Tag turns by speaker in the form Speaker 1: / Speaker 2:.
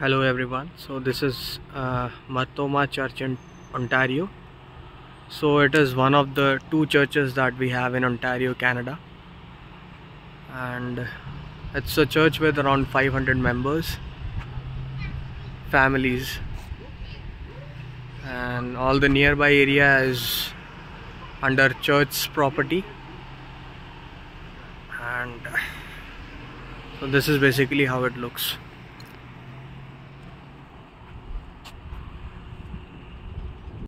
Speaker 1: hello everyone. So this is uh, Marthoma church in Ontario. So it is one of the two churches that we have in Ontario Canada. And it's a church with around 500 members families. And all the nearby area is under church property. And so this is basically how it looks.